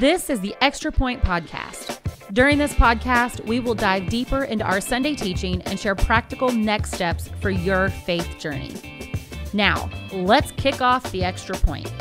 This is the Extra Point Podcast. During this podcast, we will dive deeper into our Sunday teaching and share practical next steps for your faith journey. Now, let's kick off the Extra Point.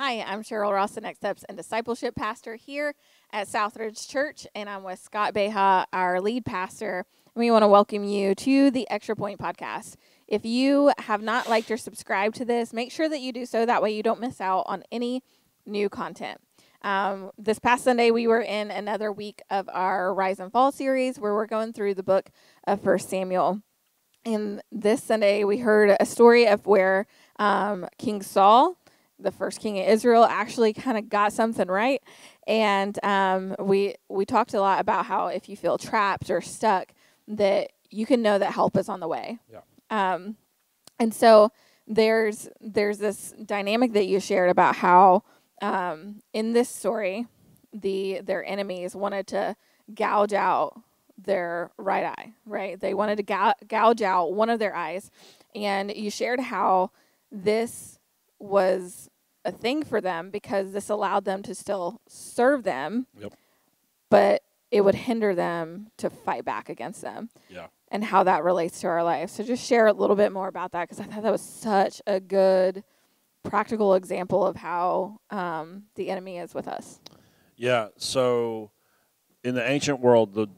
Hi, I'm Cheryl Ross, the Next Steps and Discipleship Pastor here at Southridge Church, and I'm with Scott Beha, our lead pastor. We want to welcome you to the Extra Point Podcast. If you have not liked or subscribed to this, make sure that you do so. That way, you don't miss out on any new content. Um, this past Sunday, we were in another week of our Rise and Fall series where we're going through the book of First Samuel. And this Sunday, we heard a story of where um, King Saul, the first king of Israel, actually kind of got something right. And um, we we talked a lot about how if you feel trapped or stuck, that you can know that help is on the way. Yeah. Um, and so there's there's this dynamic that you shared about how um, in this story, the their enemies wanted to gouge out their right eye. Right, they wanted to gou- gouge out one of their eyes, and you shared how this was a thing for them because this allowed them to still serve them, Yep. but it would hinder them to fight back against them Yeah. And how that relates to our life. So just share a little bit more about that because I thought that was such a good practical example of how um, the enemy is with us. Yeah. So in the ancient world, the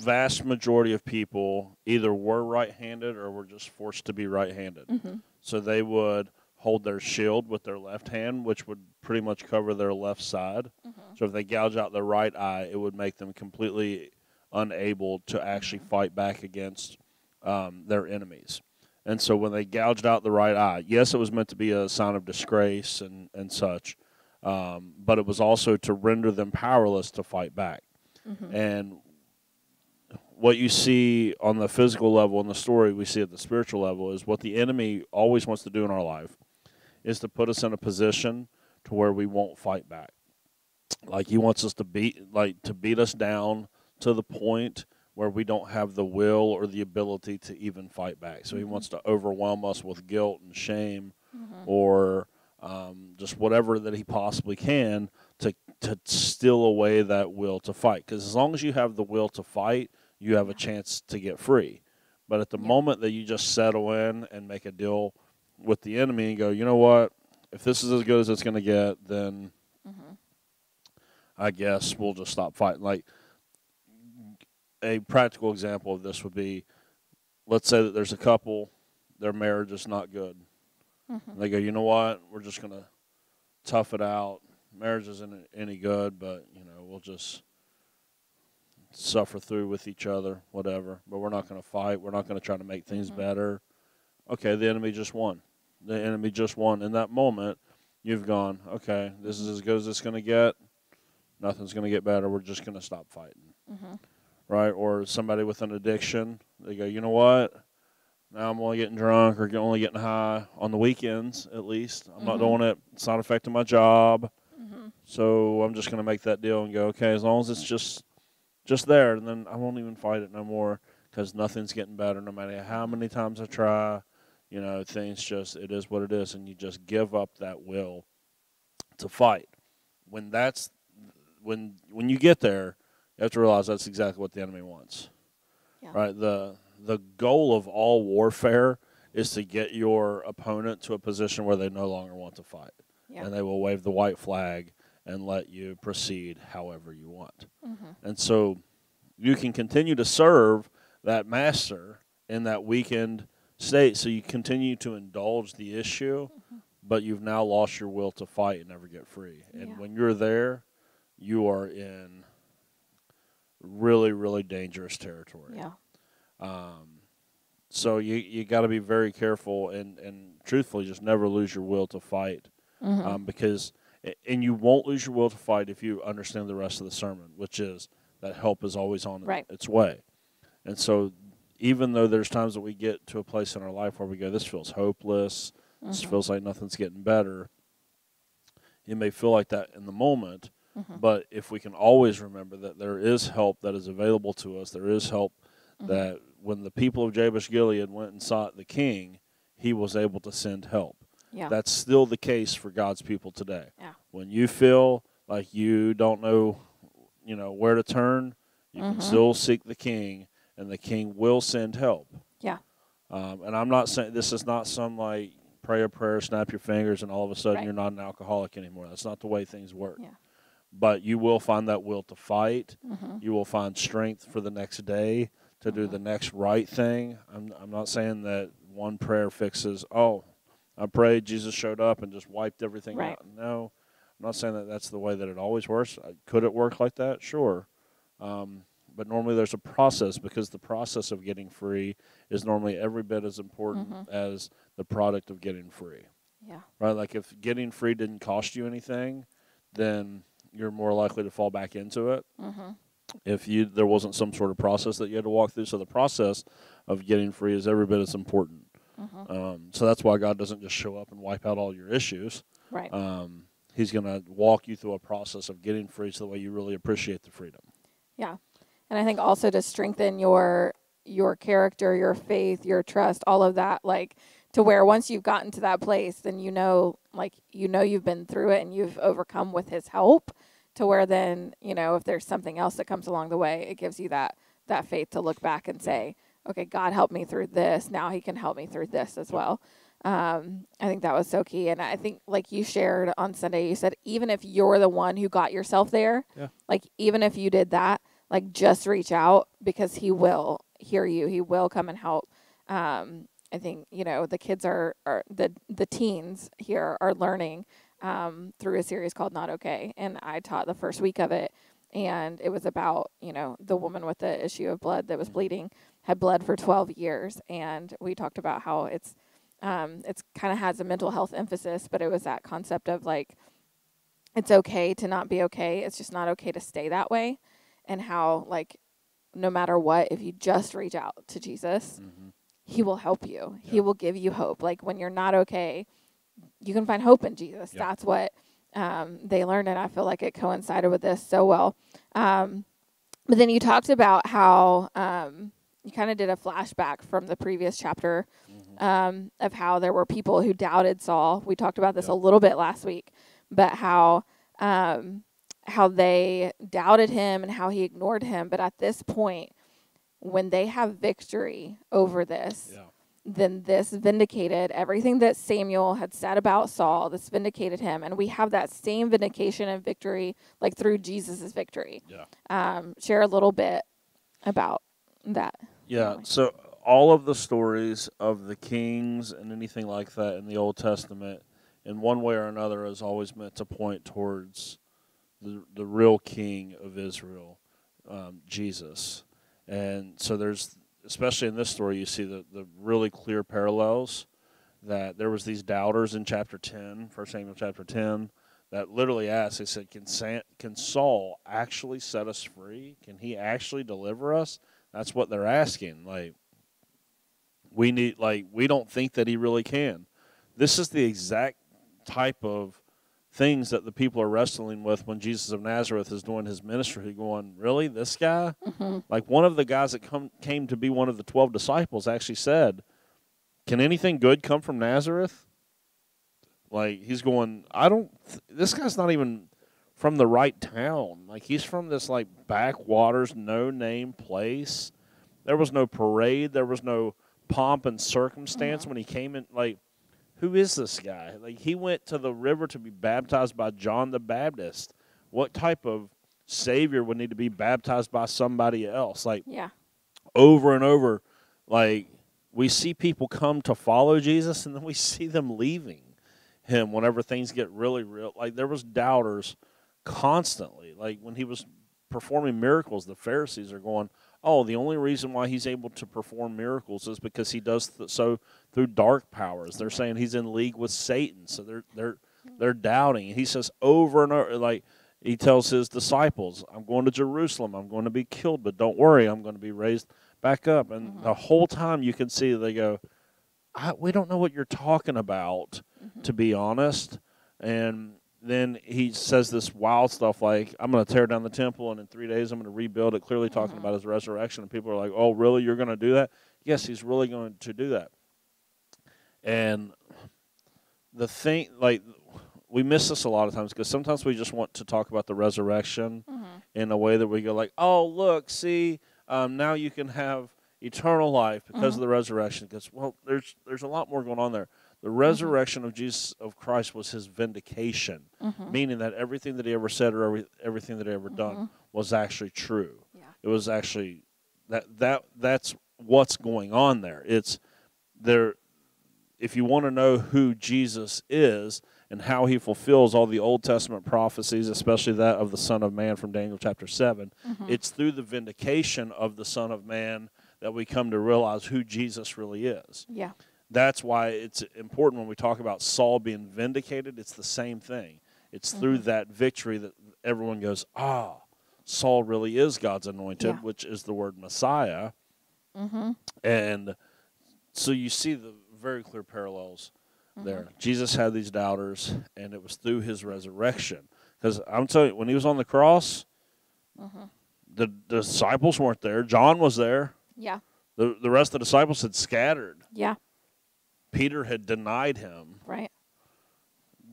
vast majority of people either were right handed or were just forced to be right handed. Mm-hmm. So they would hold their shield with their left hand, which would pretty much cover their left side. Mm-hmm. So if they gouge out their right eye, it would make them completely unable to actually fight back against um, their enemies. And so when they gouged out the right eye, yes, it was meant to be a sign of disgrace and, and such, um, but it was also to render them powerless to fight back. Mm-hmm. And what you see on the physical level in the story, we see at the spiritual level, is what the enemy always wants to do in our life is to put us in a position to where we won't fight back. Like he wants us to beat like to beat us down to the point where we don't have the will or the ability to even fight back. So he wants to overwhelm us with guilt and shame or um, just whatever that he possibly can to to steal away that will to fight. Because as long as you have the will to fight, you have a chance to get free. But at the Yeah. moment that you just settle in and make a deal with the enemy and go, you know what, if this is as good as it's going to get, then Mm-hmm. I guess we'll just stop fighting. Like a practical example of this would be, let's say that there's a couple, their marriage is not good. Mm-hmm. They go, you know what, we're just going to tough it out. Marriage isn't any good, but you know we'll just suffer through with each other, whatever. But we're not going to fight. We're not going to try to make things Mhm. better. Okay, the enemy just won. The enemy just won. In that moment, you've gone, okay, this is as good as it's going to get. Nothing's going to get better. We're just going to stop fighting, Mm-hmm. Right? Or somebody with an addiction, they go, you know what? Now I'm only getting drunk or only getting high on the weekends, at least. I'm not Mhm. doing it. It's not affecting my job. Mm-hmm. So I'm just going to make that deal and go, okay, as long as it's just just there, and then I won't even fight it no more because nothing's getting better no matter how many times I try. You know, things just, it is what it is, and you just give up that will to fight. When that's, when when you get there, you have to realize that's exactly what the enemy wants. Yeah. Right? The the goal of all warfare is to get your opponent to a position where they no longer want to fight Yeah. and they will wave the white flag and let you proceed however you want. Mm-hmm. And so you can continue to serve that master in that weakened state. So you continue to indulge the issue, but you've now lost your will to fight and never get free. And Yeah. when you're there, you are in really, really dangerous territory. Yeah. Um, so you you got to be very careful and and truthfully just never lose your will to fight Mm-hmm. um, because and you won't lose your will to fight if you understand the rest of the sermon, which is that help is always on Right. its way. And so even though there's times that we get to a place in our life where we go, this feels hopeless, this Mhm. feels like nothing's getting better. It may feel like that in the moment, Mhm. but if we can always remember that there is help that is available to us, there is help Mhm. that when the people of Jabesh Gilead went and sought the king, he was able to send help. Yeah. That's still the case for God's people today. Yeah. When you feel like you don't know, you know, where to turn, you Mhm. can still seek the king and the king will send help. Yeah. Um, and I'm not saying this is not some like pray a prayer, snap your fingers, and all of a sudden Right. you're not an alcoholic anymore. That's not the way things work. Yeah. But you will find that will to fight. hmm You will find strength for the next day to do the next right thing. I'm, I'm not saying that one prayer fixes, oh, I prayed, Jesus showed up and just wiped everything Right. out. No, I'm not saying that that's the way that it always works. Could it work like that? Sure. Um, but normally there's a process because the process of getting free is normally every bit as important Mhm. as the product of getting free. Yeah. Right? Like if getting free didn't cost you anything, then you're more likely to fall back into it hmm if you there wasn't some sort of process that you had to walk through. So the process of getting free is every bit as important. hmm Um, so that's why God doesn't just show up and wipe out all your issues. Right. Um, he's going to walk you through a process of getting free, so that way you really appreciate the freedom. Yeah, and I think also to strengthen your your character, your faith, your trust, all of that, like to where once you've gotten to that place, then you know, like you know, you've been through it and you've overcome with His help. To where then you know if there's something else that comes along the way, it gives you that that faith to look back and say, okay, God helped me through this. Now He can help me through this as well. Um, I think that was so key, and I think like you shared on Sunday, you said even if you're the one who got yourself there, Yeah. like even if you did that, like just reach out because he will hear you he will come and help um, i think you know the kids are, are the the teens here are learning um, through a series called not okay and i taught the first week of it and it was about you know the woman with the issue of blood that was bleeding had bled for 12 years and we talked about how it's um, it's kind of has a mental health emphasis but it was that concept of like it's okay to not be okay it's just not okay to stay that way and how like no matter what if you just reach out to jesus he will help you. He will give you hope. Like when you're not okay you can find hope in jesus. Yeah. that's what um, they learned and i feel like it coincided with this so well. Um, but then you talked about how um, you kind of did a flashback from the previous chapter um, of how there were people who doubted saul. We talked about this Yeah. a little bit last week but how um, how they doubted him and how he ignored him. But at this point, when they have victory over this, Yeah. then this vindicated everything that Samuel had said about Saul. This vindicated him, and we have that same vindication and victory, like through Jesus' victory. Yeah. Um, share a little bit about that. Yeah. So all of the stories of the kings and anything like that in the Old Testament, in one way or another, is always meant to point towards the the real King of Israel, um, Jesus. And so there's, especially in this story, you see the the really clear parallels. That there was these doubters in chapter 10, 1 Samuel chapter ten, that literally asked. They said, "Can can Saul actually set us free? Can he actually deliver us?" That's what they're asking. Like we need like we don't think that he really can. This is the exact type of things that the people are wrestling with when Jesus of Nazareth is doing his ministry going, "Really? This guy?" Mm-hmm. Like one of the guys that come came to be one of the 12 disciples actually said, "Can anything good come from Nazareth?" Like he's going, "I don't th- this guy's not even from the right town. Like he's from this like backwaters, no name place. There was no parade. There was no pomp and circumstance mm-hmm. when he came in. Like, who is this guy? Like he went to the river to be baptized by John the Baptist. What type of savior would need to be baptized by somebody else? Like Yeah. over and over, like we see people come to follow Jesus, and then we see them leaving him whenever things get really real. Like there was doubters constantly. Like when he was performing miracles, the Pharisees are going, "Oh, the only reason why he's able to perform miracles is because he does th- so through dark powers." They're saying he's in league with Satan, so they're they're they're doubting. He says over and over, like he tells his disciples, "I'm going to Jerusalem. I'm going to be killed, but don't worry, I'm going to be raised back up." And mm-hmm. the whole time you can see they go, I, "We don't know what you're talking about." Mm-hmm. to be honest. And then he says this wild stuff like, I'm going to tear down the temple and in three days I'm going to rebuild it, clearly talking about his resurrection. And people are like, oh, really? You're going to do that? Yes, he's really going to do that. And the thing, like, we miss this a lot of times because sometimes we just want to talk about the resurrection Mm-hmm. in a way that we go like, oh, look, see, um, now you can have eternal life because of the resurrection. Because well, there's there's a lot more going on there. The resurrection of Jesus of Christ was his vindication, Mm-hmm. meaning that everything that he ever said or every, everything that he ever done was actually true. Yeah. It was actually that that that's what's going on there. It's there. If you want to know who Jesus is and how he fulfills all the Old Testament prophecies, especially that of the Son of Man from Daniel chapter 7, it's through the vindication of the Son of Man that we come to realize who Jesus really is. Yeah. That's why it's important when we talk about Saul being vindicated, it's the same thing. It's through that victory that everyone goes, ah, Saul really is God's anointed, Yeah. which is the word Messiah. Mm-hmm. And so you see the very clear parallels there. Jesus had these doubters, and it was through his resurrection. Because I'm telling you, when he was on the cross, the disciples weren't there. John was there. Yeah. The, the rest of the disciples had scattered. Yeah. Peter had denied him Right.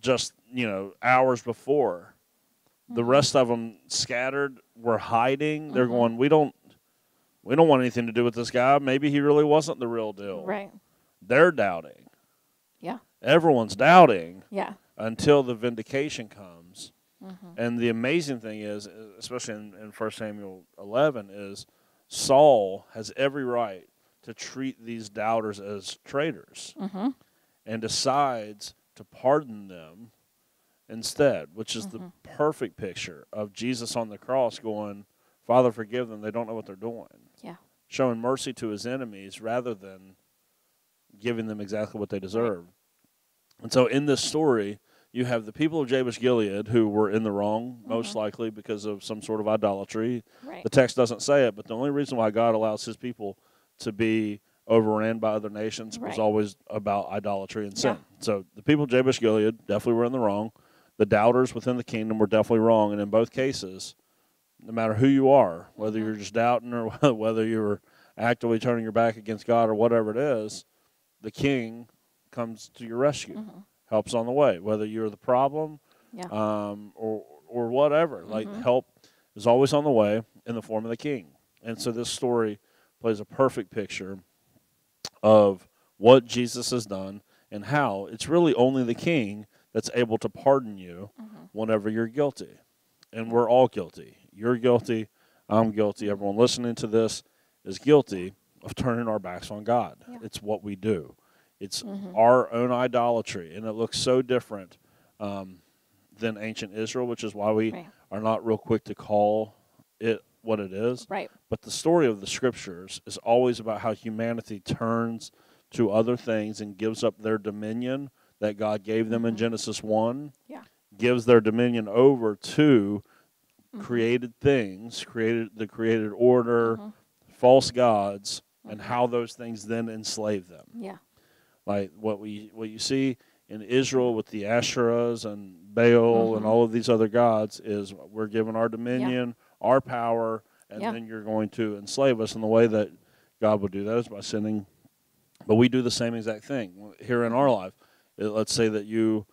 just, you know, hours before. The rest of them scattered, were hiding. They're going, we don't, we don't want anything to do with this guy. Maybe he really wasn't the real deal. Right. They're doubting. Yeah. Everyone's doubting Yeah. until the vindication comes. Mm-hmm. And the amazing thing is, especially in, in 1 Samuel 11, is Saul has every right to treat these doubters as traitors Mm-hmm. and decides to pardon them instead, which is Mm-hmm. the perfect picture of Jesus on the cross going, Father, forgive them. They don't know what they're doing. Yeah. Showing mercy to his enemies rather than giving them exactly what they deserve. And so in this story, you have the people of Jabesh Gilead who were in the wrong, most likely because of some sort of idolatry. Right. The text doesn't say it, but the only reason why God allows his people to be overran by other nations was always about idolatry and sin. Yeah. So the people of Jabesh Gilead definitely were in the wrong. The doubters within the kingdom were definitely wrong. And in both cases, no matter who you are, whether Mm-hmm. you're just doubting or whether you're actively turning your back against God or whatever it is, the king comes to your rescue, Mm-hmm. helps on the way. Whether you're the problem Yeah. um, or or whatever. Like Mhm. help is always on the way in the form of the king. And so this story plays a perfect picture of what Jesus has done and how it's really only the king that's able to pardon you Mm-hmm. whenever you're guilty. And we're all guilty. You're guilty. I'm guilty. Everyone listening to this is guilty of turning our backs on God. Yeah. It's what we do. It's Mhm. our own idolatry, and it looks so different um, than ancient Israel, which is why we Right. are not real quick to call it what it is. Right. But the story of the scriptures is always about how humanity turns to other things and gives up their dominion that God gave them in Mhm. Genesis 1, Yeah. gives their dominion over to Mhm. created things, created the created order, Mhm. false gods, and Mhm. how those things then enslave them Yeah. like what we what you see in Israel with the Asherahs and Baal and Mhm. all of these other gods is we're given our dominion, our power, and Yeah. then you're going to enslave us. And the way that God would do that is by sending. But we do the same exact thing here in our life. Let's say that you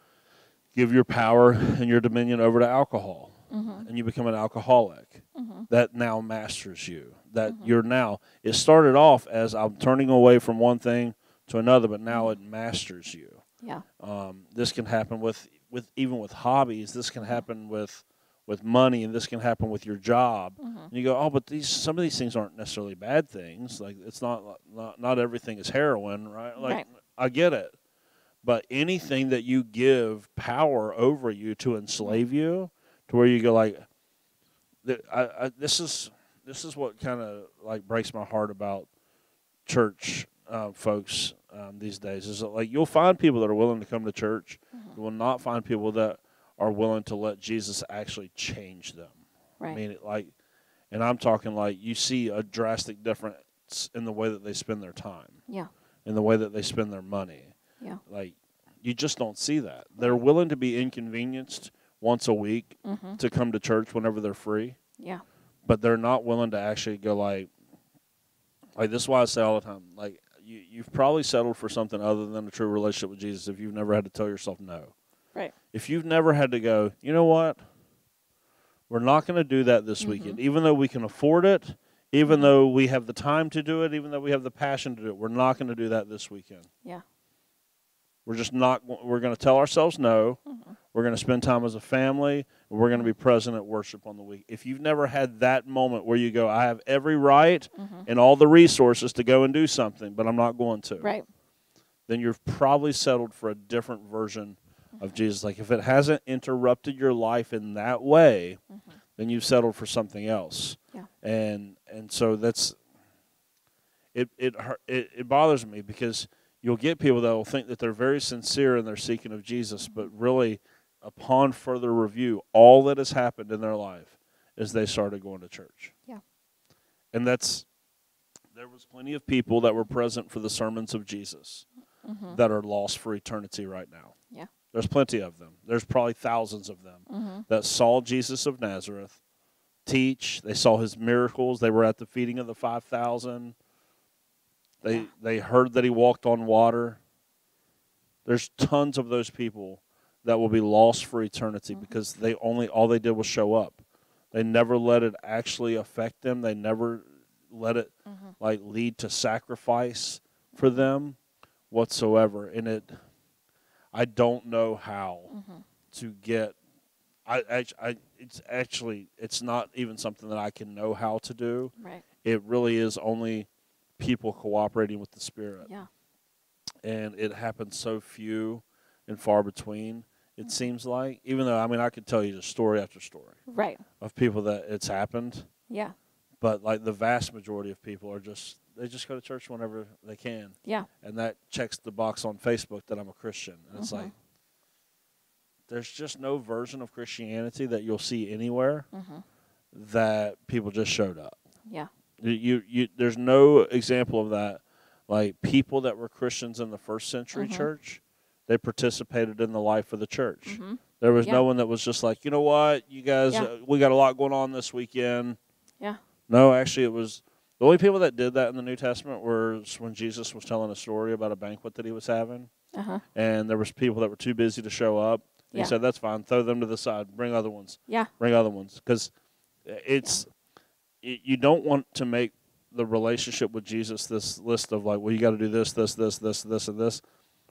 give your power and your dominion over to alcohol, Mm-hmm. and you become an alcoholic Mm-hmm. that now masters you. That Mhm. you're now. It started off as I'm turning away from one thing to another, but now it masters you. Yeah. Um, this can happen with with even with hobbies. This can happen with with money, and this can happen with your job. Mm-hmm. And you go, oh, but these some of these things aren't necessarily bad things. Like it's not not not everything is heroin, right? Like Right. I get it, but anything that you give power over you to enslave you, to where you go like, I, I, this is this is what kind of like breaks my heart about church uh, folks um, these days. Is that like you'll find people that are willing to come to church, Mhm. you will not find people that are willing to let Jesus actually change them. I mean, like, and I'm talking like you see a drastic difference in the way that they spend their time, Yeah. in the way that they spend their money. Yeah. Like, you just don't see that. They're willing to be inconvenienced once a week Mm-hmm. to come to church whenever they're free, Yeah. but they're not willing to actually go like, like this is why I say all the time, like you, you've probably settled for something other than a true relationship with Jesus if you've never had to tell yourself no. Right. If you've never had to go, you know what? We're not going to do that this Mhm. weekend, even though we can afford it, even though we have the time to do it, even though we have the passion to do it. We're not going to do that this weekend. Yeah. We're just not. We're going to tell ourselves no. Mhm. We're going to spend time as a family. We're going to be present at worship on the week. If you've never had that moment where you go, I have every right Mhm. and all the resources to go and do something, but I'm not going to Right. then you've probably settled for a different version Mm-hmm. Of Jesus. Like if it hasn't interrupted your life in that way, Mhm. then you've settled for something else. Yeah. And and so that's it it it, it bothers me because you'll get people that will think that they're very sincere in their seeking of Jesus, but really upon further review, all that has happened in their life is they started going to church. Yeah. And that's there was plenty of people that were present for the sermons of Jesus Mhm. that are lost for eternity right now. Yeah. There's plenty of them. There's probably thousands of them Mhm. that saw Jesus of Nazareth teach. They saw his miracles. They were at the feeding of the 5,000. They Yeah. they heard that he walked on water. There's tons of those people that will be lost for eternity Mhm. because they only all they did was show up. They never let it actually affect them. They never let it Mhm. like lead to sacrifice for them whatsoever and it i don't know how Mhm. to get I, I i it's actually it's not even something that i can know how to do Right. it really is only people cooperating with the spirit Yeah. and it happens so few and far between it Mhm. seems like even though i mean i could tell you just story after story Right. of people that it's happened Yeah. but like the vast majority of people are just they just go to church whenever they can Yeah. and that checks the box on facebook that i'm a christian and it's Mhm. like there's just no version of christianity that you'll see anywhere Mhm. that people just showed up Yeah. you, you, there's no example of that like people that were christians in the first century Mhm. church they participated in the life of the church Mhm. there was Yeah. no one that was just like you know what you guys Yeah. uh, we got a lot going on this weekend Yeah. no actually it was the only people that did that in the new testament was when jesus was telling a story about a banquet that he was having. Uh huh. and there was people that were too busy to show up. Yeah. he said that's fine. Throw them to the side. Bring other ones. Yeah. bring other ones. Because it's y you don't want to make the relationship with jesus this list of like well you got to do this this this this this and this.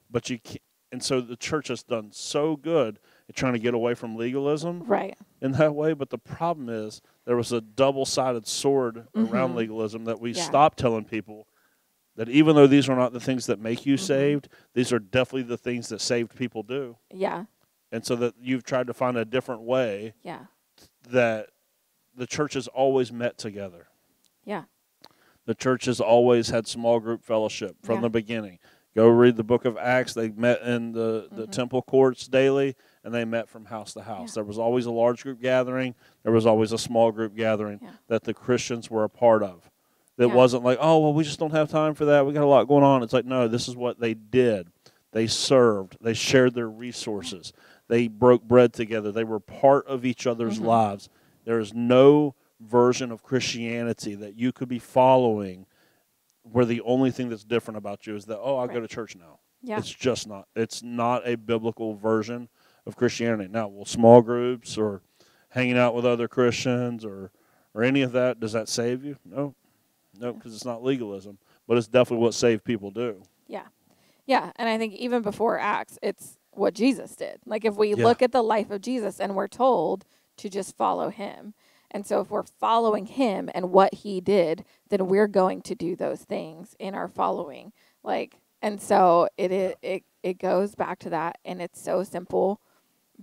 But you can't and so the church has done so good trying to get away from legalism Right. in that way but the problem is there was a double-sided sword around Mhm. legalism that we Yeah. stopped telling people that even though these are not the things that make you Mhm. saved these are definitely the things that saved people do Yeah. and so that you've tried to find a different way Yeah. that the church has always met together Yeah. the church has always had small group fellowship from Yeah. the beginning go read the book of acts they met in the, the Mhm. temple courts daily and they met from house to house. Yeah. there was always a large group gathering. There was always a small group gathering Yeah. that the christians were a part of. That Yeah. wasn't like oh well we just don't have time for that. We got a lot going on. It's like no this is what they did. They served. They shared their resources. They broke bread together. They were part of each other's Mhm. lives. There is no version of christianity that you could be following where the only thing that's different about you is that oh i go Right. to church now. Yeah. it's just not it's not a biblical version of christianity now will small groups or hanging out with other christians or or any of that does that save you no no because it's not legalism but it's definitely what saved people do Yeah. Yeah. And I think even before Acts, it's what Jesus did. Like if we Yeah. look at the life of Jesus and we're told to just follow him. And so if we're following him and what he did, then we're going to do those things in our following. Like and so it it it, it goes back to that and it's so simple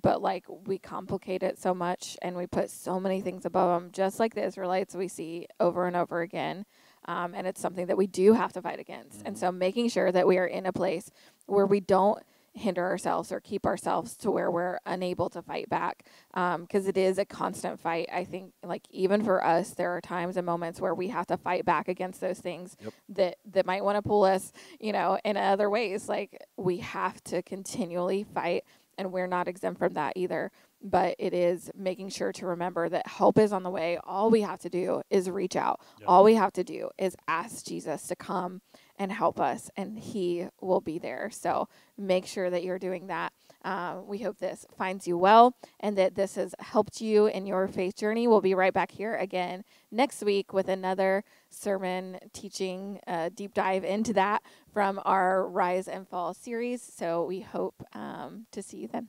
but like we complicate it so much and we put so many things above them just like the israelites we see over and over again um, and it's something that we do have to fight against and Mhm. so making sure that we are in a place where we don't hinder ourselves or keep ourselves to where we're unable to fight back because it is a constant fight i think like even for us there are times and moments where we have to fight back against those things Yep. that that might want to pull us you know in other ways like we have to continually fight and we're not exempt from that either but it is making sure to remember that help is on the way. All we have to do is reach out. Yep. All we have to do is ask Jesus to come and help us, and He will be there. So make sure that you're doing that. Uh, we hope this finds you well and that this has helped you in your faith journey. We'll be right back here again next week with another sermon teaching uh, deep dive into that from our Rise and Fall series. So we hope um, to see you then.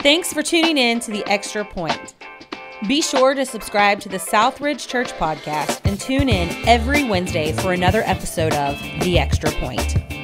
Thanks for tuning in to The Extra Point. Be sure to subscribe to the Southridge Church podcast and tune in every Wednesday for another episode of The Extra Point.